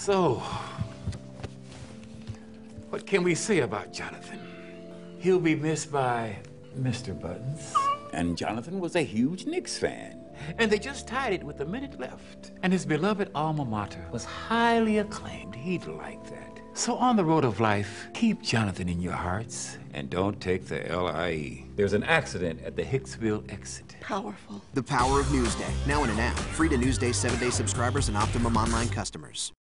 So, what can we say about Jonathan? He'll be missed by Mr. Buttons. And Jonathan was a huge Knicks fan. And they just tied it with a minute left. And his beloved alma mater was highly acclaimed. He'd like that. So on the road of life, keep Jonathan in your hearts and don't take the LIE. There's an accident at the Hicksville exit. Powerful. The Power of Newsday, now in an app, free to Newsday 7-day subscribers and Optimum Online customers.